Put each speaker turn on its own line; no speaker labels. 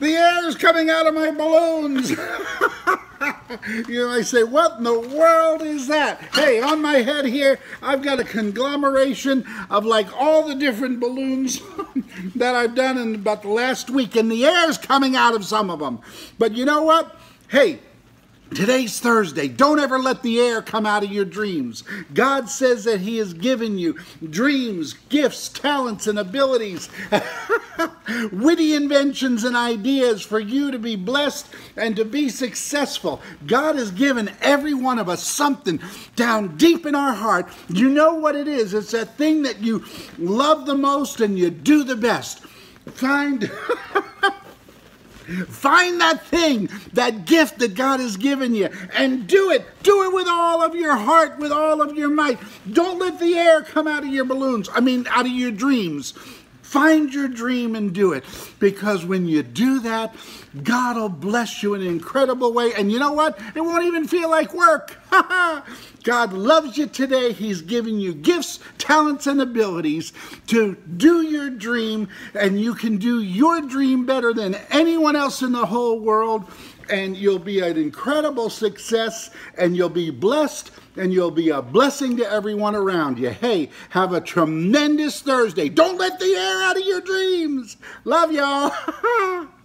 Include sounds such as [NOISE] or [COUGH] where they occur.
The air is coming out of my balloons. [LAUGHS] you know, I say, what in the world is that? Hey, on my head here, I've got a conglomeration of like all the different balloons [LAUGHS] that I've done in about the last week, and the air is coming out of some of them. But you know what? Hey, Today's Thursday. Don't ever let the air come out of your dreams. God says that He has given you dreams, gifts, talents, and abilities, [LAUGHS] witty inventions and ideas for you to be blessed and to be successful. God has given every one of us something down deep in our heart. You know what it is? It's that thing that you love the most and you do the best. Find. [LAUGHS] Find that thing, that gift that God has given you, and do it. Do it with all of your heart, with all of your might. Don't let the air come out of your balloons, I mean, out of your dreams. Find your dream and do it. Because when you do that, God will bless you in an incredible way. And you know what? It won't even feel like work. [LAUGHS] God loves you today. He's giving you gifts, talents, and abilities to do your dream. And you can do your dream better than anyone else in the whole world. And you'll be an incredible success. And you'll be blessed and you'll be a blessing to everyone around you. Hey, have a tremendous Thursday. Don't let the air out of your dreams. Love y'all. [LAUGHS]